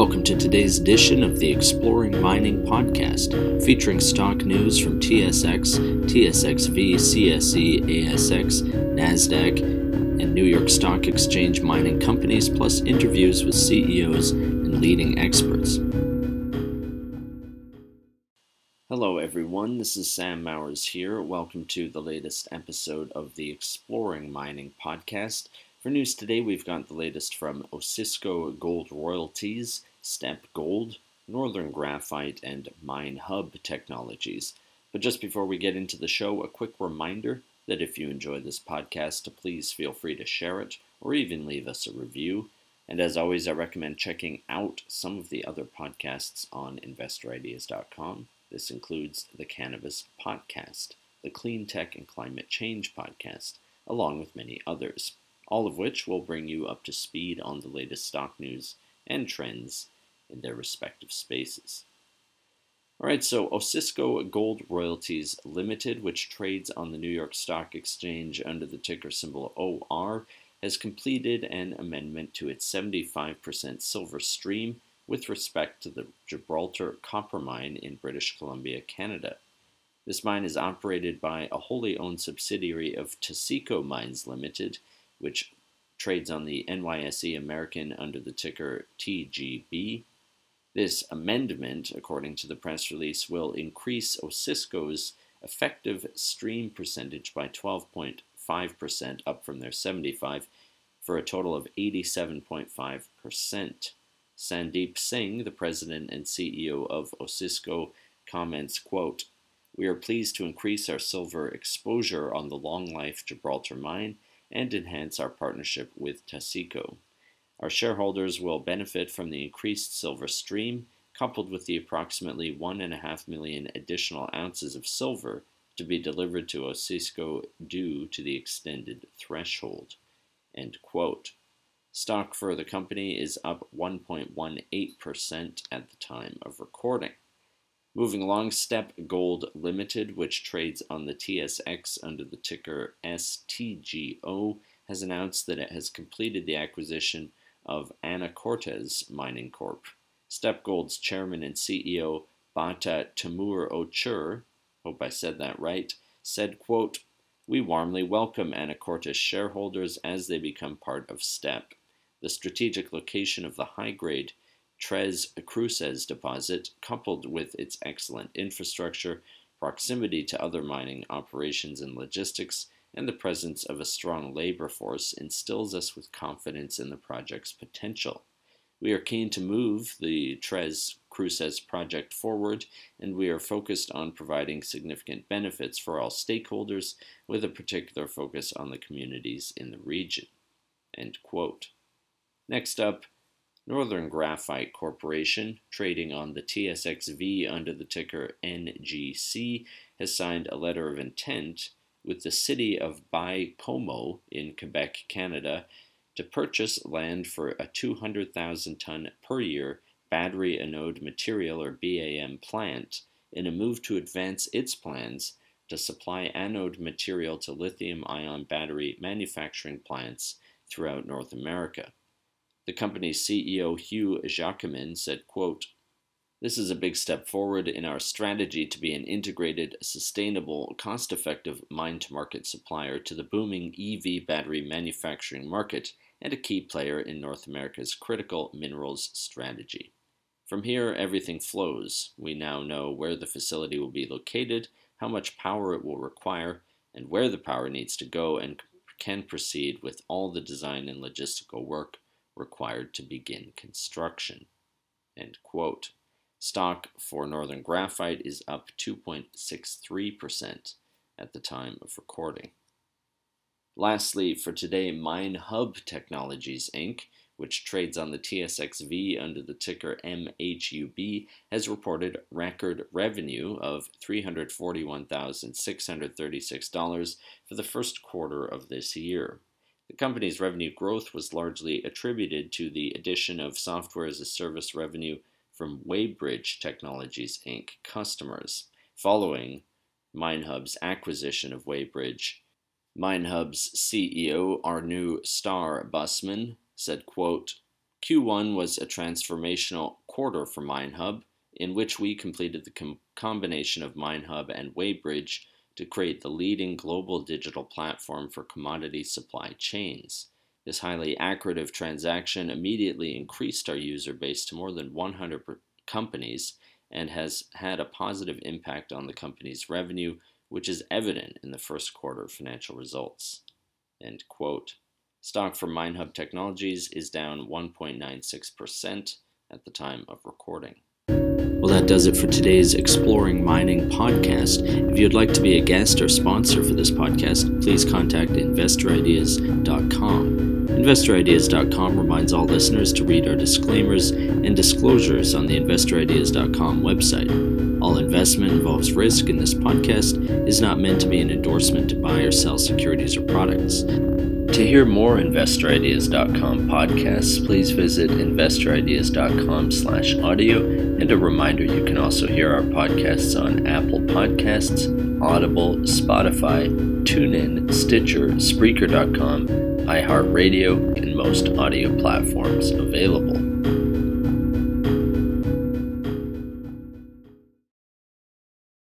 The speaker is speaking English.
Welcome to today's edition of the Exploring Mining podcast, featuring stock news from TSX, TSXV, CSE, ASX, NASDAQ, and New York Stock Exchange mining companies, plus interviews with CEOs and leading experts. Hello, everyone. This is Sam Mowers here. Welcome to the latest episode of the Exploring Mining podcast. For news today, we've got the latest from Osisko Gold Royalties, Steppe Gold, Northern Graphite, and MineHub Technologies. But just before we get into the show, a quick reminder that if you enjoy this podcast, please feel free to share it or even leave us a review. And as always, I recommend checking out some of the other podcasts on investorideas.com. This includes the Cannabis Podcast, the Clean Tech and Climate Change Podcast, along with many others, all of which will bring you up to speed on the latest stock news and trends in their respective spaces. All right, so Osisko Gold Royalties Limited, which trades on the New York Stock Exchange under the ticker symbol OR, has completed an amendment to its 75% silver stream with respect to the Gibraltar Copper Mine in British Columbia, Canada. This mine is operated by a wholly owned subsidiary of Taseko Mines Limited, which trades on the NYSE American under the ticker TGB. This amendment, according to the press release, will increase Osisko's effective stream percentage by 12.5%, up from their 75, for a total of 87.5%. Sandeep Singh, the president and CEO of Osisko, comments, quote, We are pleased to increase our silver exposure on the long life Gibraltar mine and enhance our partnership with Taseko. Our shareholders will benefit from the increased silver stream, coupled with the approximately 1.5 million additional ounces of silver to be delivered to Osisko due to the extended threshold. Stock for the company is up 1.18% at the time of recording. Moving along, Steppe Gold Limited, which trades on the TSX under the ticker STGO, has announced that it has completed the acquisition of Anacortes Mining Corp. Steppe Gold's chairman and CEO, Bataa Tumur-Ochir, hope I said that right, said, quote, We warmly welcome Anacortes shareholders as they become part of Steppe. The strategic location of the high-grade Tres Cruces deposit, coupled with its excellent infrastructure, proximity to other mining operations and logistics, and the presence of a strong labor force instills us with confidence in the project's potential. We are keen to move the Tres Cruces project forward, and we are focused on providing significant benefits for all stakeholders, with a particular focus on the communities in the region. Next up, Northern Graphite Corporation, trading on the TSXV under the ticker NGC, has signed a letter of intent with the city of Baie-Comeau in Quebec, Canada, to purchase land for a 200,000 ton per year battery anode material or BAM plant in a move to advance its plans to supply anode material to lithium ion battery manufacturing plants throughout North America. The company's CEO, Hugh Jacquemin, said, quote, This is a big step forward in our strategy to be an integrated, sustainable, cost effective mine to market supplier to the booming EV battery manufacturing market and a key player in North America's critical minerals strategy. From here, everything flows. We now know where the facility will be located, how much power it will require, and where the power needs to go, and can proceed with all the design and logistical work required to begin construction. Stock for Northern Graphite is up 2.63% at the time of recording. Lastly, for today, MineHub Technologies Inc., which trades on the TSXV under the ticker MHUB, has reported record revenue of $341,636 for the first quarter of this year. The company's revenue growth was largely attributed to the addition of software as a service revenue from Weighbridge Technologies Inc. customers, following MineHub's acquisition of Weighbridge. MineHub's CEO Arnoud Star Busmann said, quote, Q1 was a transformational quarter for MineHub, in which we completed the com- combination of MineHub and Weighbridge to create the leading global digital platform for commodity supply chains. This highly accretive transaction immediately increased our user base to more than 100 companies and has had a positive impact on the company's revenue, which is evident in the first quarter financial results. End quote. Stock for MineHub Technologies is down 1.96% at the time of recording. Well, that does it for today's Exploring Mining podcast. If you'd like to be a guest or sponsor for this podcast, please contact investorideas.com. InvestorIdeas.com reminds all listeners to read our disclaimers and disclosures on the InvestorIdeas.com website. All investment involves risk, and this podcast is not meant to be an endorsement to buy or sell securities or products. To hear more InvestorIdeas.com podcasts, please visit InvestorIdeas.com slash audio. And a reminder, you can also hear our podcasts on Apple Podcasts, Audible, Spotify, TuneIn, Stitcher, Spreaker.com, iHeartRadio, and most audio platforms available.